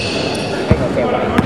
Venga, que.